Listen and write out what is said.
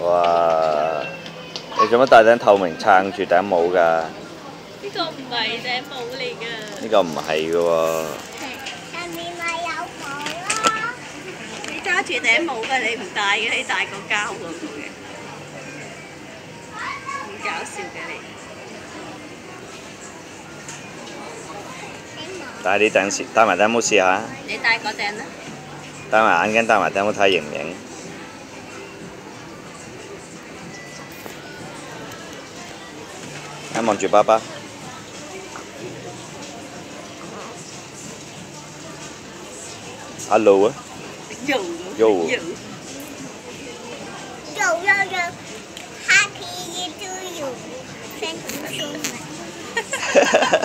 哇！你做乜戴頂透明撐住頂帽㗎？呢個唔係頂帽嚟㗎。呢個唔係嘅喎。上面咪有帽咯。你揸住頂帽㗎，你唔戴嘅，你戴個膠嗰個嘅。好搞笑嘅你。戴啲頂試，戴埋頂帽試下。你戴嗰頂啦。戴埋眼鏡，戴埋頂帽睇型唔型？Come on, Jababa. Hello. Yo. Yo. Yo. Yo, yo, yo. Happy to you. Thank you so much.